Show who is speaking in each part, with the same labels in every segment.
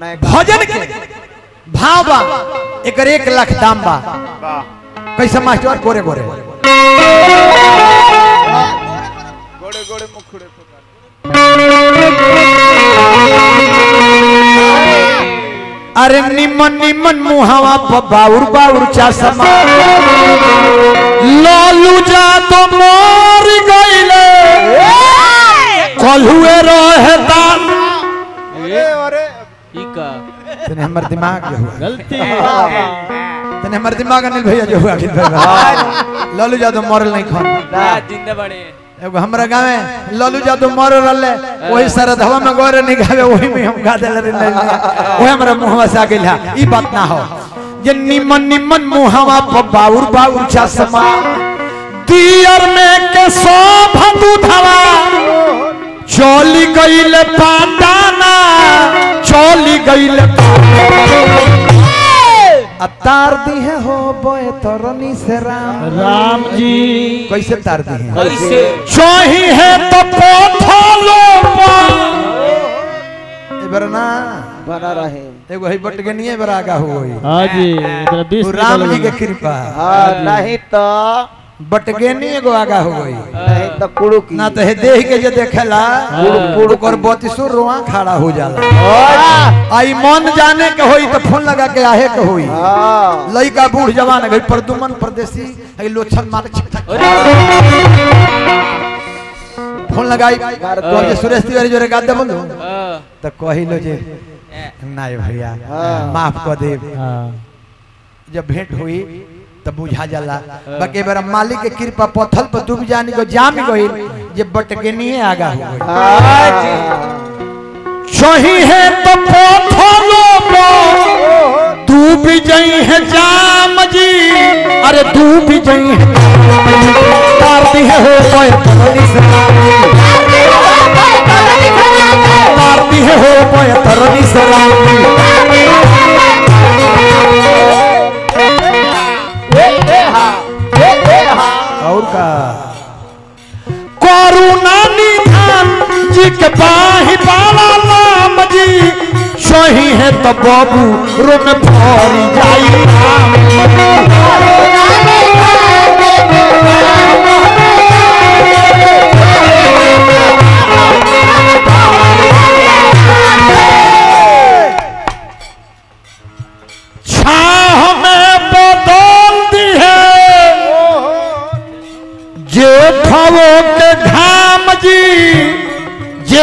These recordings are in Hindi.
Speaker 1: भजन के भाव बा एकर एक लाख दाम बा कैसे मास्टर गोरे गोरे
Speaker 2: गोड़े मुखड़े
Speaker 1: अरे निमन निमन मुहावा बाउर बाउर चश्मा लालू जा तो मोर गईले। कलहुए रहता हमर दिमाग जो हुआ।
Speaker 3: गलती।
Speaker 1: तने हमर दिमाग अनिल भैया जो हुआ अखिल भैया। लालू जा तो मरल नहीं खान।
Speaker 3: ना ज़िंदा बड़े
Speaker 1: एगो हमरा गाँव में लालू जादू मर रहले वही सरधवा में गोरे निगावे वही में हम गा देले रे वही हमरा मुंहवा से आ गेल ई बात ना हो। जे निमन निमन मुहवा प बाउर बाउर चश्मा दियर में के शोभ दूधवा चली गईले पाटाना चली गईले तार दी है हो बोए तरनी से राम।
Speaker 4: राम जी।
Speaker 1: कैसे तार दी है?
Speaker 3: कैसे?
Speaker 1: चाही है तो पोथलो एबर ना।
Speaker 5: बना रहे।
Speaker 1: एगो है बटगनिए बरागा होई
Speaker 4: हाँ जी इधर
Speaker 1: 20 राम जी के कृपा।
Speaker 5: हाँ नहीं तो
Speaker 1: बटगनी एगो आगा हो गई।
Speaker 5: नहीं तो कुड़ू की?
Speaker 1: ना तो है देह के जे देखेला कुड़ कर बत्तीसो रोआ खड़ा हो जाला। आई मन जाने के होई तो फ़ोन लगा के आहे के होई।
Speaker 5: हाँ।
Speaker 1: लइका बूढ़ जवान है प्रदुमन परदेसी है लोछन मार फ़ोन लगाई। तो जे सुरेश तिवारी जोरे गा दे बोलो तो कहिलो जे नाय भैया माफ़ कर दे
Speaker 4: हाँ।
Speaker 1: जब भेंट हुई तब बुझा जाला। बाकी बार मालिक के कृपा पत्थल पर डूब जाने को जाम गई जे बटगनिए आगा हो गई सही है तो पत्थलो पर डूब जई है जाम जी। अरे डूब जई है। तार दी है हो गए जी नाम जी सही है तो बाबू रुक फौरी जाई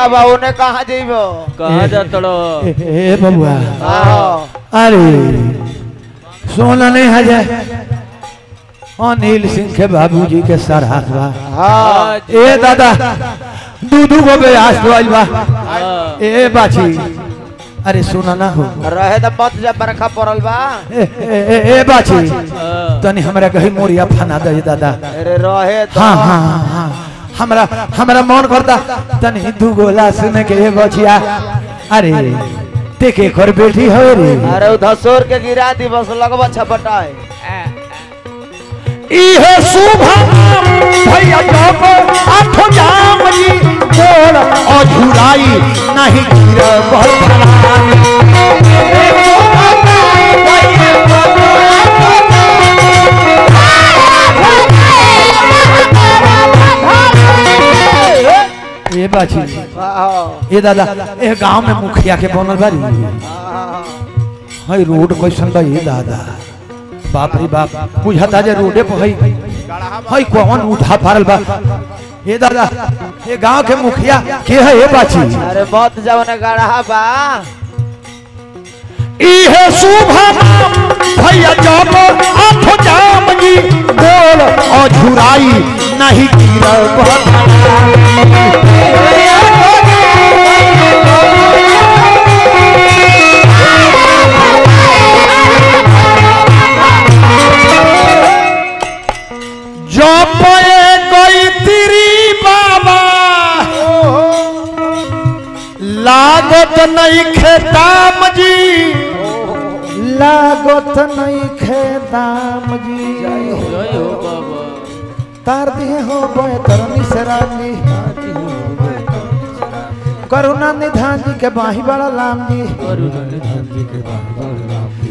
Speaker 5: बाबा उन्हें कहाँ जेबो
Speaker 3: कहा जा तड़ो
Speaker 1: ए बबुआ।
Speaker 5: हाँ
Speaker 1: अरे सोना नहीं है हजे अनिल सिंह के बाबूजी के सरहास बा।
Speaker 5: हाँ।
Speaker 1: ए दादा दू दू गो बेयास तो आइल बा ए बाची अरे सुना ना हो।
Speaker 5: रहे तो मत जब बरखा पड़ल बा।
Speaker 1: ए, ए, बाची तनी हमरा कही मोरिया फना दे दादा।
Speaker 5: अरे रहे तो।
Speaker 1: हाँ हाँ हाँ हाँ। हमरा हमरा मन करता। तनी दू गोला सुने के बचिया। अरे देखे कर बेटी हो रे।
Speaker 5: अरे उधर सोर के गिरा दी बस लगवा छपटाए।
Speaker 1: इहे शुभ नाम भैया जब आठ जाम जी। गोड़ अझुराई नहीं गिर बाची
Speaker 5: हाँ।
Speaker 1: ए दादा ए गाँव में मुखिया के बनल बारी। हई रोड कैसन बा ए दादा। बाप रे बाप बुझाता जे रोडे पर हई हई कौन उठा फारल बा। ए दादा ए गाँव के मुखिया के है ए बाची
Speaker 5: अरे मत जवन गढ़ा बा।
Speaker 1: इहे शुभ भैया जब आठ जाम जी बोल अझुराई नहीं लागत नहीं खेताम जी लागत नहीं खेताम जी
Speaker 3: जय हो बाबा
Speaker 1: तार दिए हो बोए तरनी सरानी करुणा निधान जी के बाही बड़ा लाम जी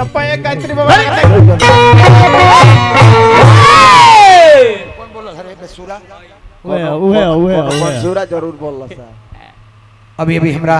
Speaker 1: जी
Speaker 2: गायत्री बाबा।
Speaker 1: कौन बोला हरे बेसुरा
Speaker 4: उहे उहे उहे उहे।
Speaker 5: मंसूरा ज़रूर बोल सा
Speaker 1: अभी अभी हमरा।